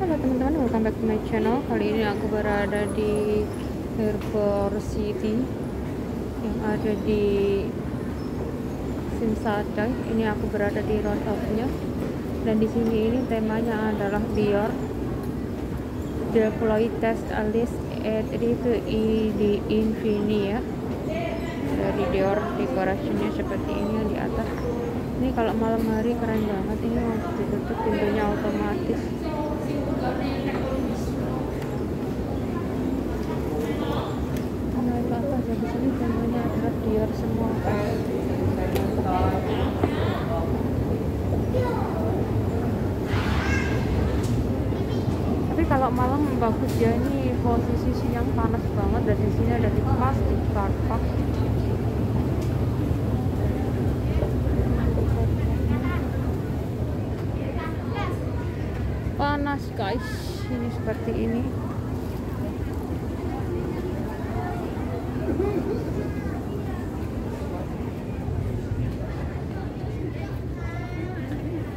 Halo teman-teman, welcome back to my channel. Kali ini aku berada di Harbour City yang ada di Simsada. Ini aku berada di round nya dan di sini ini temanya adalah Dior. The test Alice at itu di Infini ya. Dari Dior dekorasinya seperti ini yang di atas. Ini kalau malam hari keren banget. Ini ditutup pintunya otomatis. naik ke atas ya di sini temanya adalah Dior semua tapi kalau malam bagus ya ini posisi siang panas banget dan di sini ada di plastik car park panas guys ini seperti ini.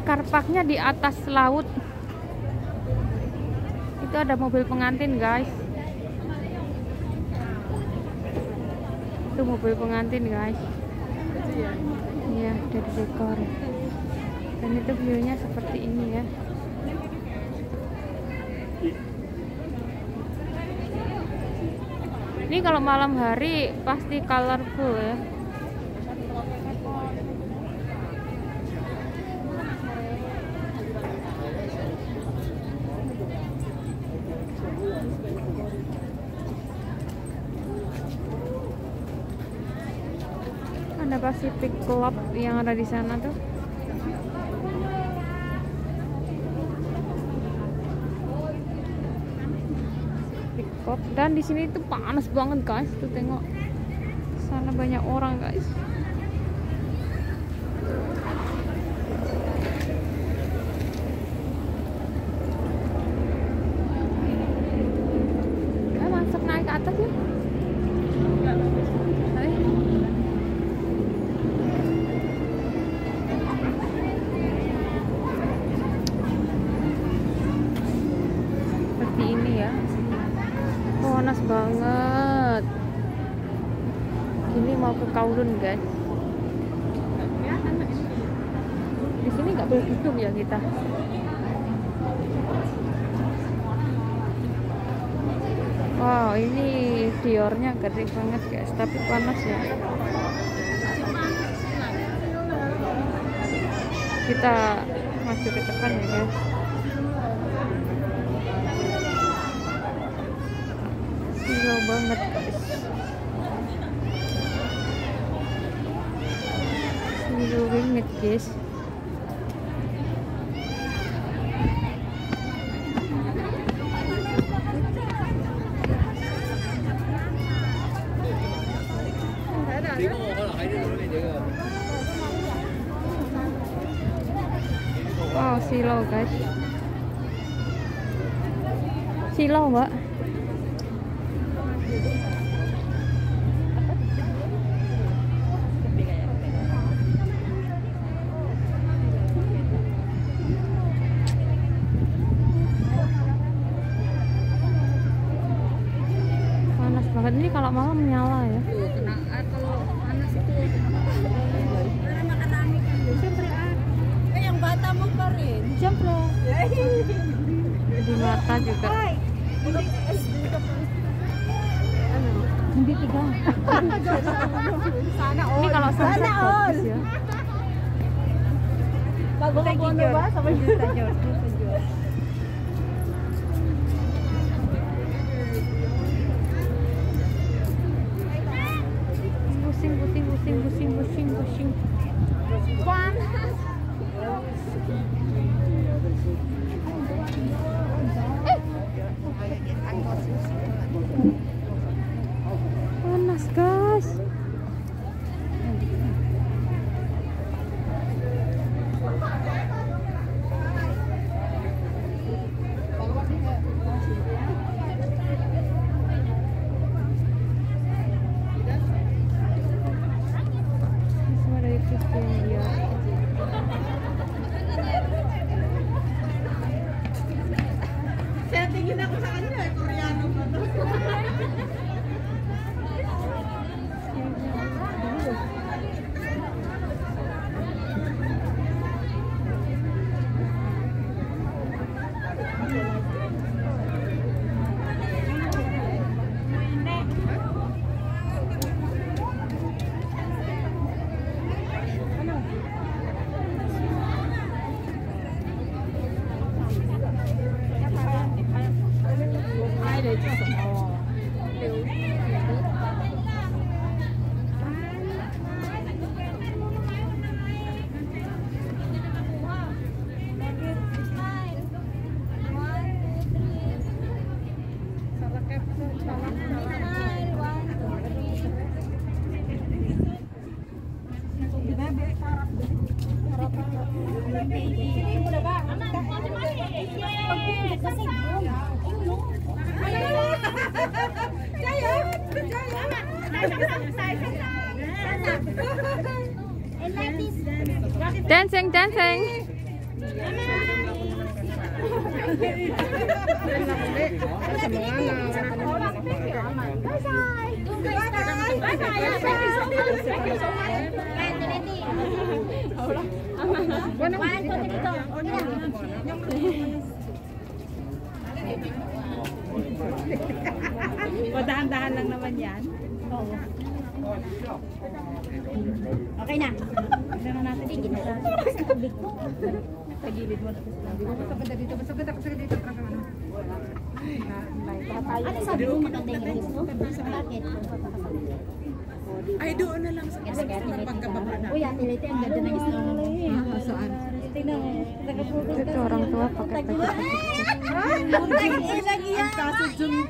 Karpaknya di atas laut itu ada mobil pengantin guys. Itu mobil pengantin guys. Iya dari dekor dan itu viewnya seperti ini ya. Ini kalau malam hari pasti colorful ya ada Pacific Club yang ada di sana tuh. Dan di sini tuh panas banget guys. Tuh tengok. Sana banyak orang guys Eh, masuk naik ke atas ya Ayo. seperti ini ya. Panas banget. Ini mau ke Kowloon guys. Di sini nggak boleh duduk ya kita. Wow ini Diornya gede banget guys. Tapi panas ya. Kita masuk ke depan ya guys banget guys. Gila banget guys. Wow, silau guys. Silau mbak panas banget. Ini kalau malam nyala ya. Kalau panas itu mana makan ami kan eh yang Batam mau karin jemplo. Di mata juga di tiga sana ini kalau sunset Sana, bagus ya bago ka bono ba Dancing, dancing. O, dahan-dahan lang naman yan. Okay na. Tignan na natin. Tigil na. Sa tubig ko. Tagilid mo. Ano sabi mo maganda yung English mo? Bakit? Ay, doon na lang sa Yes, kaya pagkababa na. Uy, ate Lete, ang ganda ng isla mo. Saan? Tingnan mo. Nakaputos Ito orang tua pakai yan. Kaso dyan.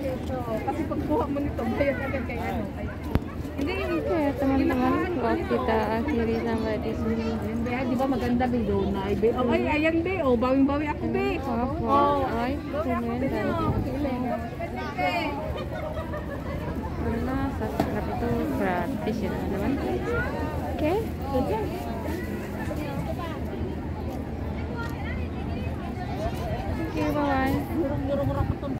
ito. Kasi pagkuha mo nito, bayad agad kay ano. Hindi yung kaya naman naman pag kita akiri somebody swimming. Be, di ba maganda be doon na? Ay, ayan be, oh, bawing-bawi ako be. Opo, oh, ay, tumenda. Wala, sa sarap ito, gratis yun.